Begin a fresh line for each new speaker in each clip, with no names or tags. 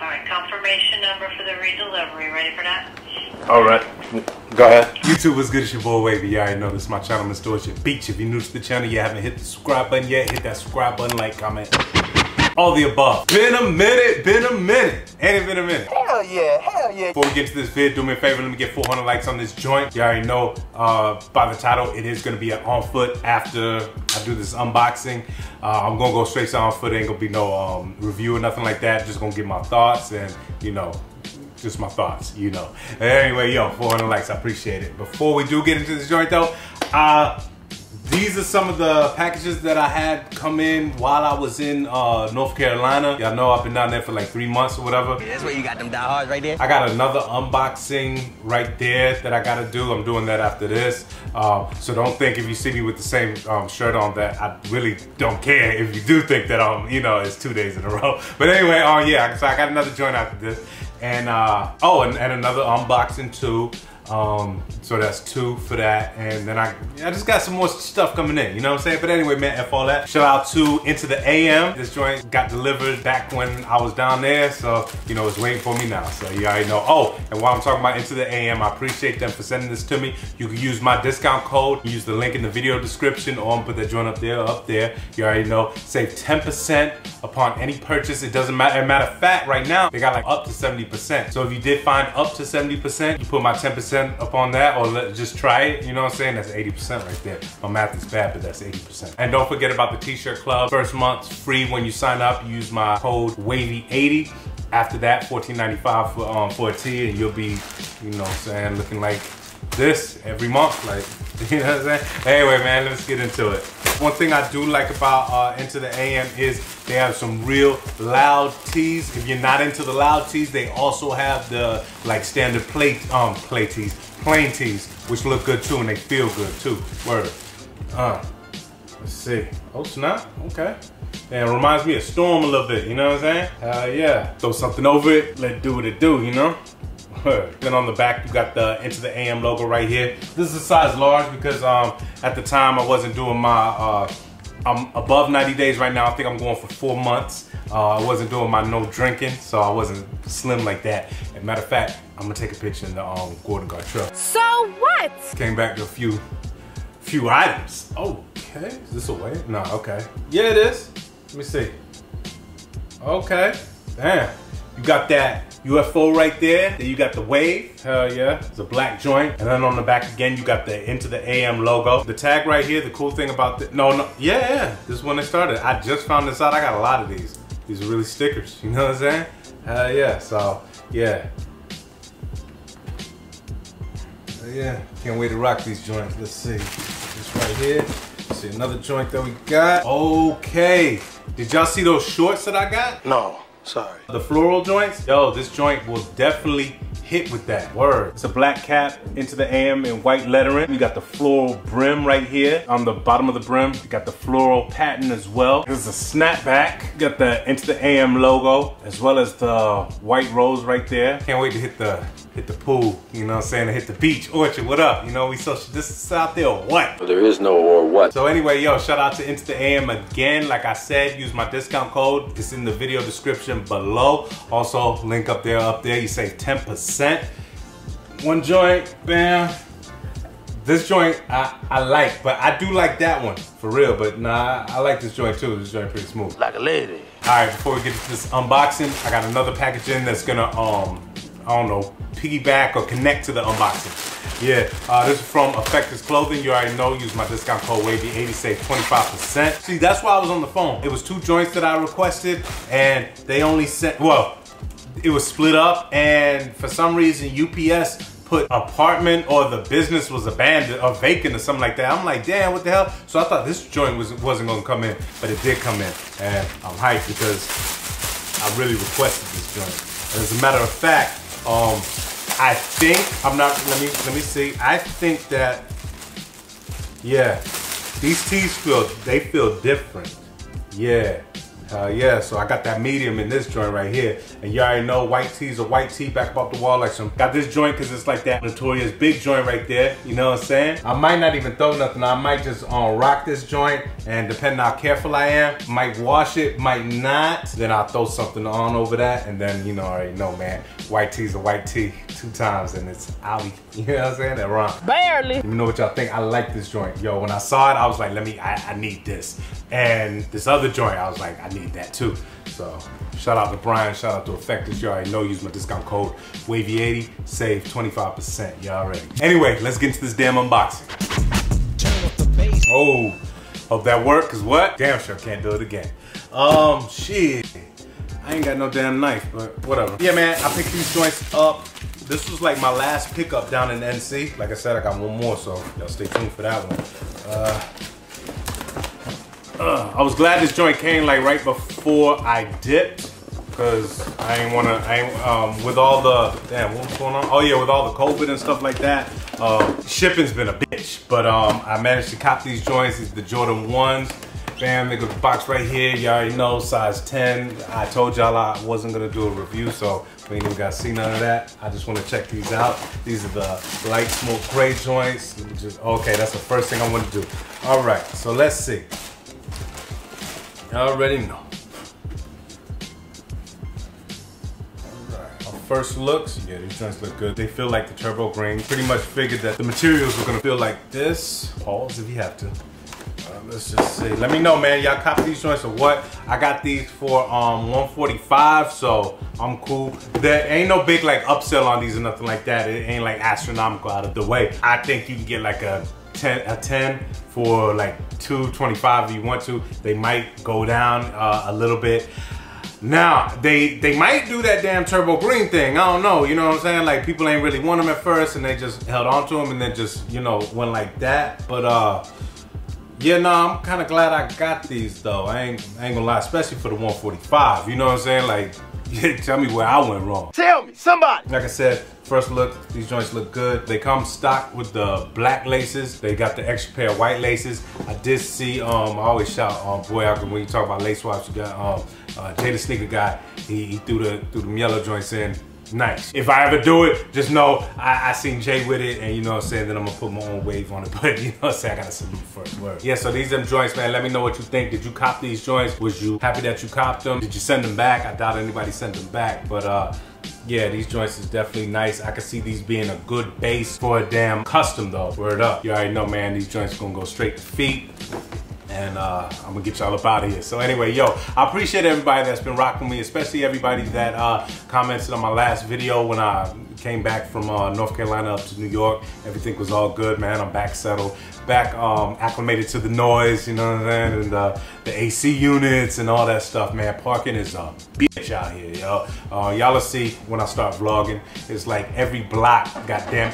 All right, confirmation number for the redelivery. Ready for that?
All right. Go ahead.
YouTube, what's good? It's your boy Wavy. You already know this is my channel, Mr. Orchard Beach. If you're new to the channel, you haven't hit the subscribe button yet, hit that subscribe button, like, comment, all the above. Been a minute, been a minute. Ain't it been a minute?
Hell yeah, hell yeah.
Before we get to this vid, do me a favor, let me get 400 likes on this joint. You already know uh, by the title, it is gonna be an on foot after I do this unboxing. Uh, I'm gonna go straight to on foot, ain't gonna be no um, review or nothing like that. Just gonna get my thoughts and, you know, just my thoughts, you know. Anyway, yo, 400 likes, I appreciate it. Before we do get into this joint though, uh, these are some of the packages that I had come in while I was in uh, North Carolina. Y'all know I've been down there for like three months or whatever.
That's where you got them diehards right there.
I got another unboxing right there that I gotta do. I'm doing that after this. Uh, so don't think if you see me with the same um, shirt on that I really don't care if you do think that um, you know, it's two days in a row. But anyway, oh yeah, so I got another joint after this. And uh, oh, and, and another unboxing too. Um, so that's two for that. And then I, I just got some more stuff coming in, you know what I'm saying? But anyway, man, F all that. Shout out to Into the AM. This joint got delivered back when I was down there. So, you know, it's waiting for me now. So you already know. Oh, and while I'm talking about Into the AM, I appreciate them for sending this to me. You can use my discount code. Use the link in the video description or I'm put that joint up there, up there. You already know. Save 10% upon any purchase. It doesn't matter. matter of fact, right now, they got like up to 70%. So if you did find up to 70%, you put my 10% up on that or let, just try it. You know what I'm saying? That's 80% right there. My math is bad, but that's 80%. And don't forget about the t-shirt club. First month's free when you sign up. Use my code WAVY80. After that, $14.95 for, um, for a tee and you'll be, you know what I'm saying, looking like this every month. Like, you know what I'm saying? Anyway, man, let's get into it. One thing I do like about uh, Into the AM is they have some real loud tees. If you're not into the loud tees, they also have the like standard plate um play tees, plain tees, which look good too and they feel good too. Word. Uh, let's see. Oh snap. Okay. And it reminds me of Storm a little bit. You know what I'm saying? Uh, yeah. Throw something over it. Let it do what it do. You know. Then on the back, you got the Into the AM logo right here. This is a size large because um, at the time I wasn't doing my, uh, I'm above 90 days right now. I think I'm going for four months. Uh, I wasn't doing my no drinking, so I wasn't slim like that. As matter of fact, I'm gonna take a picture in the um, Gordon Gartrell.
So what?
Came back to a few, few items. Okay, is this a way? No, okay. Yeah, it is. Let me see. Okay, damn. You got that UFO right there. Then you got the wave. Hell yeah. It's a black joint. And then on the back again, you got the Into the AM logo. The tag right here, the cool thing about the, no, no, yeah, yeah. This is when it started. I just found this out. I got a lot of these. These are really stickers. You know what I'm saying? Hell yeah. So, yeah. Yeah, can't wait to rock these joints. Let's see. This right here. Let's see another joint that we got. Okay. Did y'all see those shorts that I got?
No. Sorry.
The floral joints, yo, this joint will definitely hit with that word. It's a black cap into the AM in white lettering. We got the floral brim right here on the bottom of the brim. We got the floral pattern as well. There's a snapback. We got the into the AM logo as well as the white rose right there. Can't wait to hit the hit the pool, you know what I'm saying, hit the beach, Orchard, what up? You know, we social distance out there or what?
There is no or what.
So anyway, yo, shout out to Into the AM again. Like I said, use my discount code. It's in the video description below. Also, link up there, up there. You save 10%. One joint, bam. This joint I, I like, but I do like that one, for real. But nah, I like this joint too. This joint pretty smooth.
Like a lady.
All right, before we get to this unboxing, I got another package in that's gonna, um, I don't know, piggyback or connect to the unboxing. Yeah, uh, this is from Effectus Clothing. You already know, use my discount code WAVY80, save 25%. See, that's why I was on the phone. It was two joints that I requested and they only sent, well, it was split up and for some reason UPS put apartment or the business was abandoned or vacant or something like that. I'm like, damn, what the hell? So I thought this joint was, wasn't gonna come in, but it did come in. And I'm hyped because I really requested this joint. As a matter of fact, um, I think, I'm not, let me, let me see. I think that, yeah, these teas feel, they feel different. Yeah. Uh, yeah, so I got that medium in this joint right here. And you already know white tees or white tee back up the wall like some. Got this joint because it's like that notorious big joint right there. You know what I'm saying? I might not even throw nothing. I might just um, rock this joint. And depending how careful I am, might wash it, might not. Then I'll throw something on over that. And then, you know, I already know, man. White tees a white tee two times and it's outie. You know what I'm saying? That wrong.
Barely.
Let me know what y'all think. I like this joint. Yo, when I saw it, I was like, let me, I, I need this. And this other joint, I was like, I need that too. So shout out to Brian, shout out to Effectus. You already know, use my discount code WAVY80, save 25%. Y'all ready. Anyway, let's get into this damn unboxing. Oh, hope that worked, cause what? Damn sure can't do it again. Um, shit. I ain't got no damn knife, but whatever. Yeah, man, I picked these joints up. This was like my last pickup down in NC. Like I said, I got one more, so y'all stay tuned for that one. Uh, uh, I was glad this joint came like right before I dipped because I ain't wanna, I ain't, um, with all the, damn, what's going on? Oh yeah, with all the COVID and stuff like that, uh, shipping's been a bitch. But um, I managed to cop these joints, these the Jordan 1s. Bam, nigga, box right here, you already know, size 10. I told y'all I wasn't gonna do a review, so we ain't even gotta see none of that. I just wanna check these out. These are the light smoke gray joints. Just, okay, that's the first thing I wanna do. All right, so let's see. Y'all already know. first looks, yeah, these joints look good. They feel like the turbo green. Pretty much figured that the materials were gonna feel like this. Pause if you have to. Uh, let's just see. Let me know, man. Y'all copy these joints or what? I got these for um 145, so I'm cool. There ain't no big like upsell on these or nothing like that. It ain't like astronomical out of the way. I think you can get like a 10, a 10 for like 225 if you want to. They might go down uh, a little bit. Now, they they might do that damn turbo green thing. I don't know. You know what I'm saying? Like people ain't really want them at first and they just held on to them and then just, you know, went like that. But uh yeah, no, I'm kind of glad I got these though. I ain't, I ain't gonna lie, especially for the 145. You know what I'm saying? Like, yeah, tell me where I went wrong.
Tell me, somebody.
Like I said, first look, these joints look good. They come stock with the black laces. They got the extra pair of white laces. I did see, um, I always shout, um, boy, out when you talk about lace swaps, you got um, uh, Jada Sneaker guy. He, he threw the threw the yellow joints in nice. If I ever do it, just know I, I seen Jay with it and you know what I'm saying, then I'm gonna put my own wave on it. But you know what I'm saying, I gotta salute first word. Yeah, so these them joints, man, let me know what you think. Did you cop these joints? Was you happy that you copped them? Did you send them back? I doubt anybody sent them back, but uh, yeah, these joints is definitely nice. I can see these being a good base for a damn custom though. Word up. You already know, man, these joints gonna go straight to feet and uh, I'm gonna get y'all up out of here. So anyway, yo, I appreciate everybody that's been rocking me, especially everybody that uh, commented on my last video when I came back from uh, North Carolina up to New York. Everything was all good, man. I'm back settled, back um, acclimated to the noise, you know what I'm saying, and uh, the AC units and all that stuff, man. Parking is a bitch out here, yo. Uh, y'all will see when I start vlogging. It's like every block, goddamn.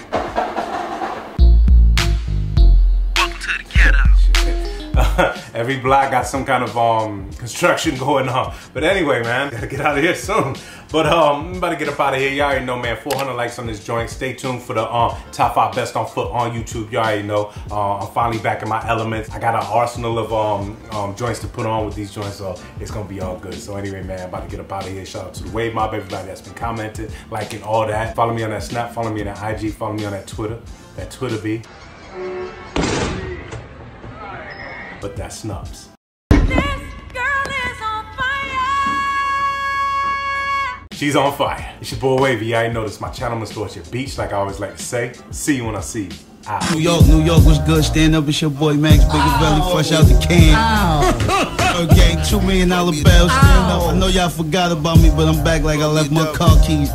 Every block got some kind of um, construction going on. But anyway, man, gotta get out of here soon. But um, I'm about to get up out of here. Y'all already know, man, 400 likes on this joint. Stay tuned for the um, top five best on foot on YouTube. Y'all already know. Uh, I'm finally back in my elements. I got an arsenal of um, um, joints to put on with these joints, so it's gonna be all good. So anyway, man, I'm about to get up out of here. Shout out to the Wave Mob, everybody that's been commenting, liking, all that. Follow me on that Snap, follow me on that IG, follow me on that Twitter, that Twitter be. But that's Snupps. She's on fire. It's your boy Wavy. I noticed my channel Mr. Orchard Beach, like I always like to say. See you when I see you. Ow.
New York, New York was good. Stand up, it's your boy Max, biggest belly, fresh out the can. okay, two million dollar bells. Stand up. I know y'all forgot about me, but I'm back like I left my car keys.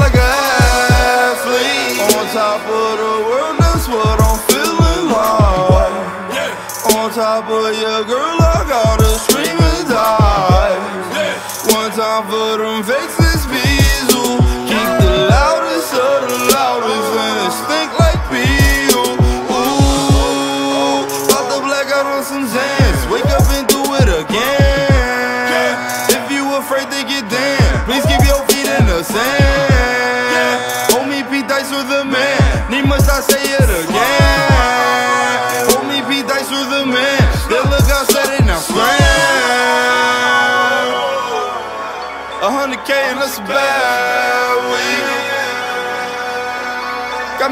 like an athlete.
On top of the world, that's what I'm feeling like. On top of girl, I got a scream die. One time for them faces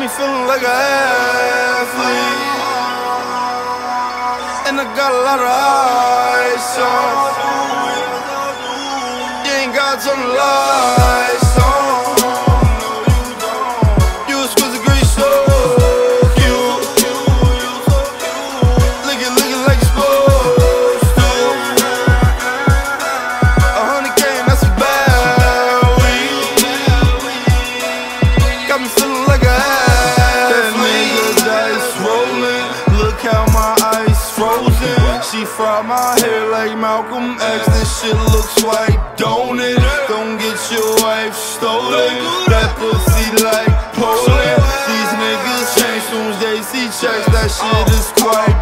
me feeling like an athlete. And I got a lot of ice on. You ain't got some lights My hair like Malcolm X. This shit looks white, don't? Don't get your wife stolen. That pussy like Poland. These niggas change soon as they see checks. That shit is quite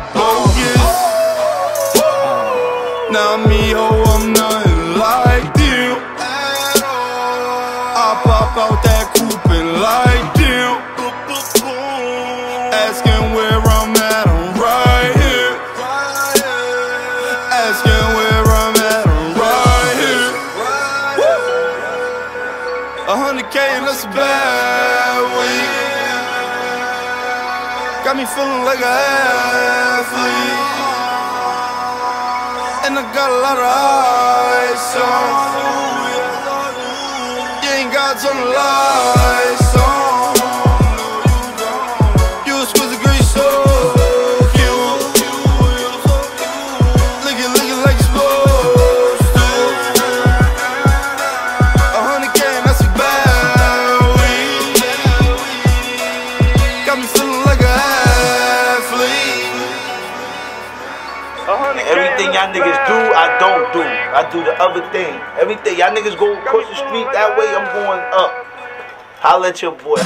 100K and that's a bad week. Got me feeling like an athlete. And I got a lot of eyes on. You ain't got some lights on.
Do. The other thing. Everything y'all niggas go across the street that way, I'm going up. Holla at your boy.